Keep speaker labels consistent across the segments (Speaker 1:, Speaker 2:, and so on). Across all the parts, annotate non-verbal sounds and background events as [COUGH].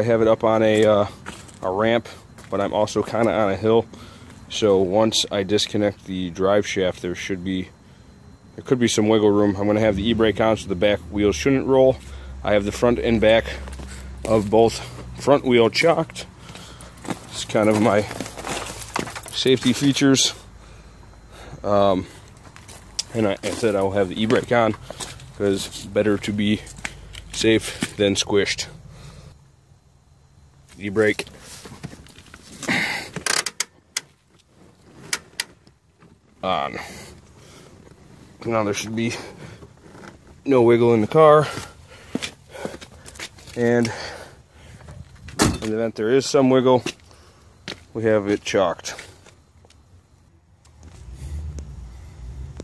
Speaker 1: I have it up on a, uh, a ramp, but I'm also kind of on a hill. So once I disconnect the drive shaft, there should be, there could be some wiggle room. I'm going to have the e-brake on so the back wheels shouldn't roll. I have the front and back of both front wheel chocked. It's kind of my safety features. Um, and I, I said I will have the e-brake on because better to be safe than squished. E-brake. On. Now there should be no wiggle in the car. And in the event there is some wiggle, we have it chocked.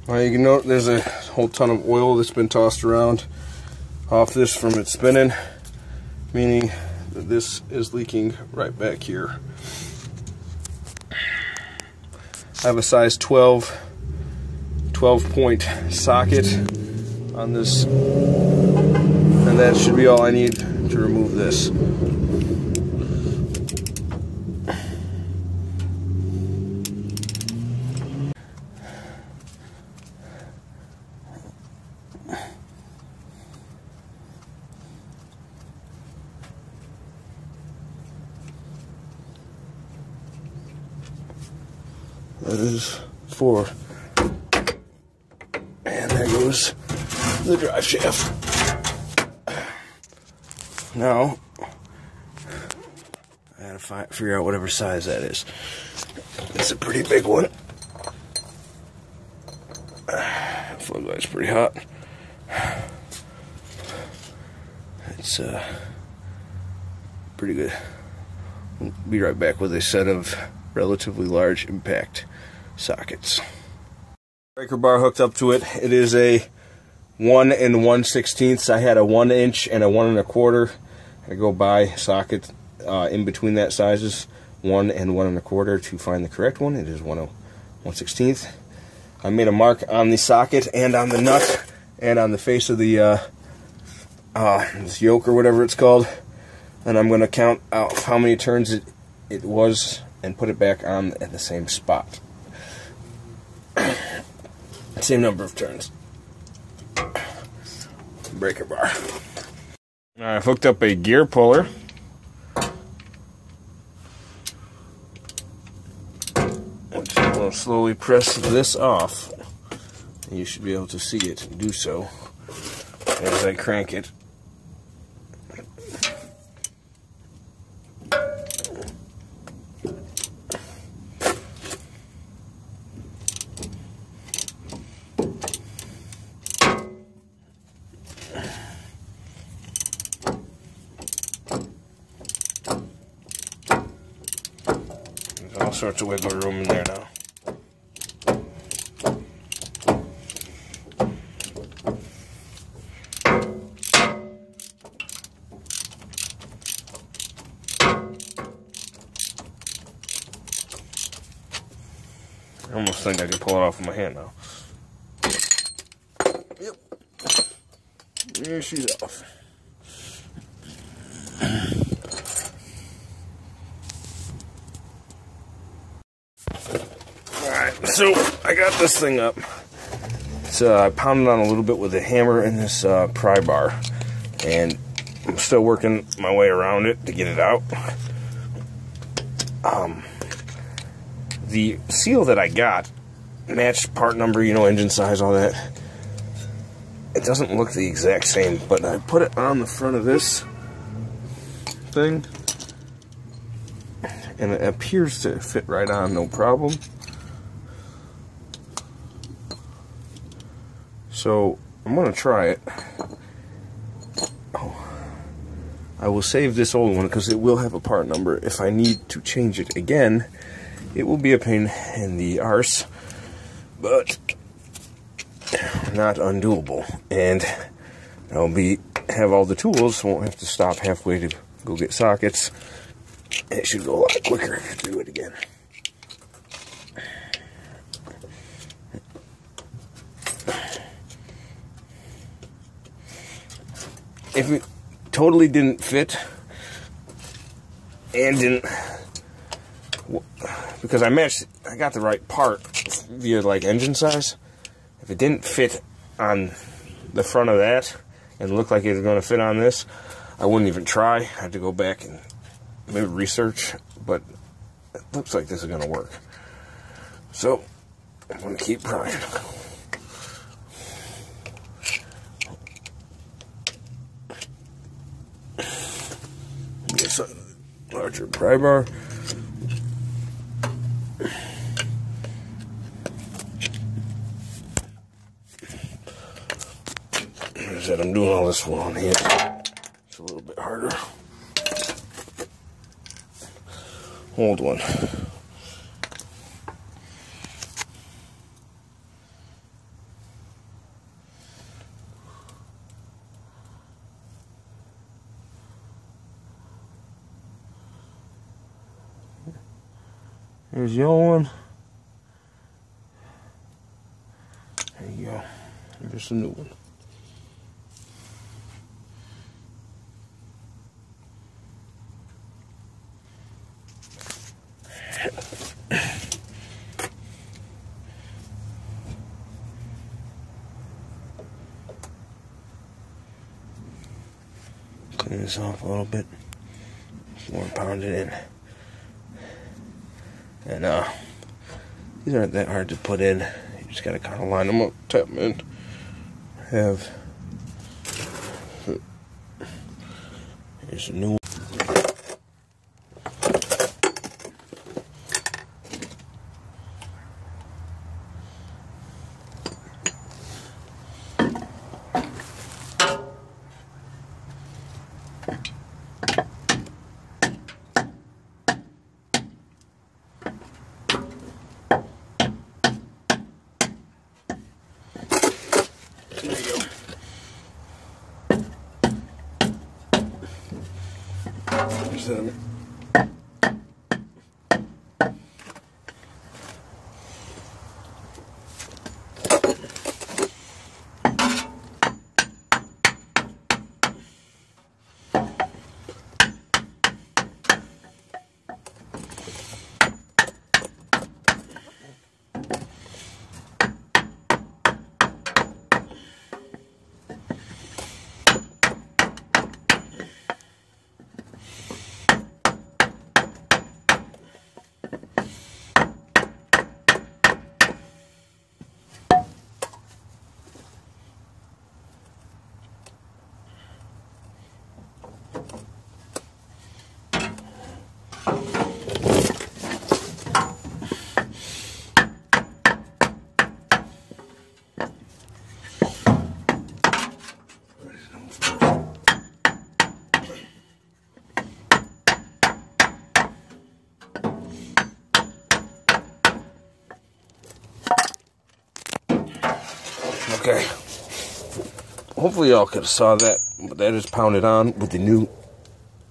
Speaker 1: Well, you can note there's a whole ton of oil that's been tossed around off this from it spinning, meaning this is leaking right back here. I have a size 12, 12 point socket on this, and that should be all I need to remove this. That is four. And there goes the drive shaft. Now, I gotta find, figure out whatever size that is. It's a pretty big one. Floodlight's pretty hot. It's uh, pretty good. be right back with a set of relatively large impact sockets. Breaker bar hooked up to it. It is a one and one sixteenths. I had a one inch and a one and a quarter. I go by socket uh, in between that sizes, one and one and a quarter to find the correct one. It is one one sixteenth. I made a mark on the socket and on the nut and on the face of the uh, uh, this yoke or whatever it's called. And I'm going to count out how many turns it, it was and put it back on at the same spot. [COUGHS] same number of turns. Breaker bar. I've hooked up a gear puller. Which I will slowly press this off. You should be able to see it do so as I crank it. all sorts of wiggle room in there now. I almost think I can pull it off with my hand now. Yep. There she's off. Alright, so I got this thing up. Uh, I pounded on a little bit with a hammer and this uh, pry bar. And I'm still working my way around it to get it out. Um, the seal that I got matched part number, you know, engine size, all that. It doesn't look the exact same, but I put it on the front of this thing and it appears to fit right on, no problem. So I'm gonna try it. Oh. I will save this old one because it will have a part number. If I need to change it again, it will be a pain in the arse, but not undoable. And I'll be have all the tools, won't have to stop halfway to go get sockets. It should go a lot quicker to do it again. If it totally didn't fit, and didn't because I matched I got the right part via like engine size. If it didn't fit on the front of that and looked like it was going to fit on this I wouldn't even try. I had to go back and maybe research but it looks like this is going to work. So I'm going to keep prying Get a larger pry bar said, I'm doing all this one here. It's a little bit harder. Hold one. Here's your one. There you go. Here's a new one. Clean this off a little bit. before More pound it in. And uh, these aren't that hard to put in. You just gotta kind of line them up, tap them in. Have here's a new. Hopefully y'all could have saw that, but that is pounded on with the new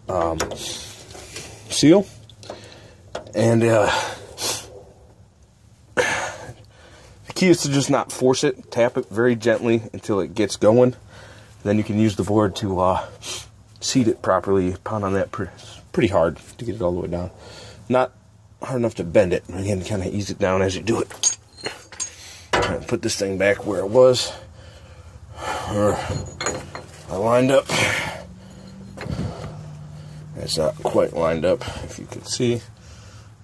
Speaker 1: um, seal. And uh, the key is to just not force it. Tap it very gently until it gets going. Then you can use the board to uh, seat it properly. Pound on that pretty, pretty hard to get it all the way down. Not hard enough to bend it. Again, kind of ease it down as you do it put this thing back where it was. Or I lined up. It's not quite lined up, if you can see.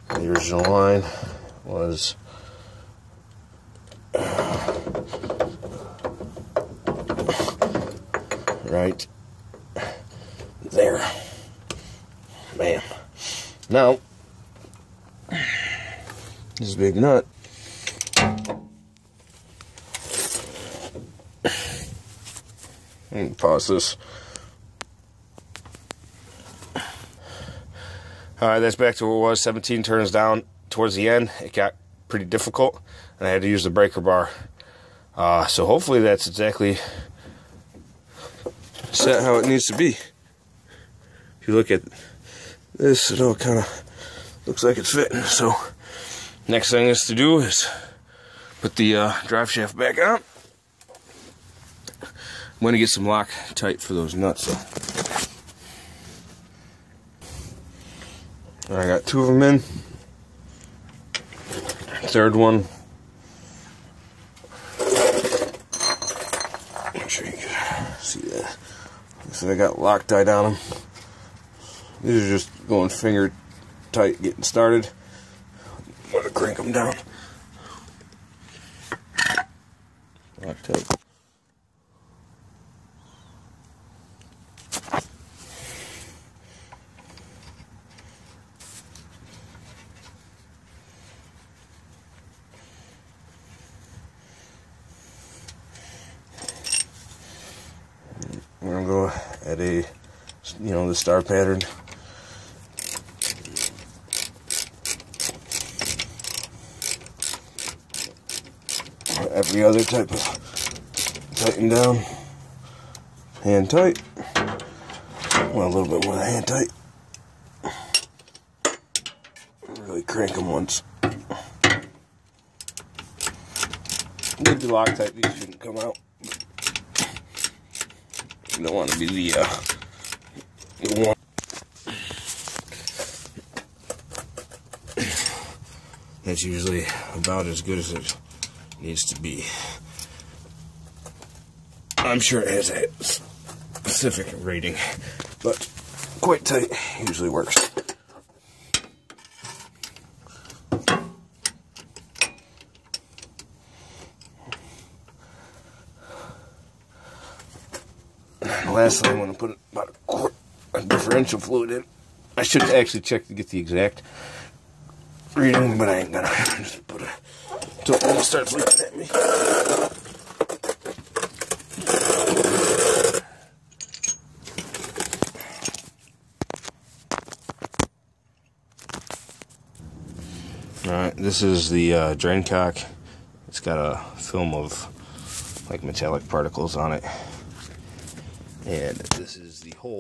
Speaker 1: The original line was uh, right there. Bam. Now, this big nut pause this. Alright, that's back to where it was. 17 turns down towards the end. It got pretty difficult, and I had to use the breaker bar. Uh, so hopefully that's exactly set how it needs to be. If you look at this, it all kind of looks like it's fitting. So next thing is to do is put the uh, drive shaft back on. I'm going to get some Loctite for those nuts. I got two of them in. Third one. Sure you can see that. So I got Loctite on them. These are just going finger tight getting started. I'm gonna crank them down. Loctite. At a, you know, the star pattern. Every other type of tighten down, hand tight. Well, a little bit more hand tight. Really crank them once. With the Loctite, these shouldn't come out. You don't want to be the, uh, the one. That's usually about as good as it needs to be. I'm sure it has a specific rating, but quite tight usually works. Lastly, I'm going to put about a quart of differential fluid in. I should actually check to get the exact reading, but I ain't gonna. [LAUGHS] Just put it until it starts looking at me. Alright, this is the uh, drain cock. It's got a film of like metallic particles on it. And this is the hole.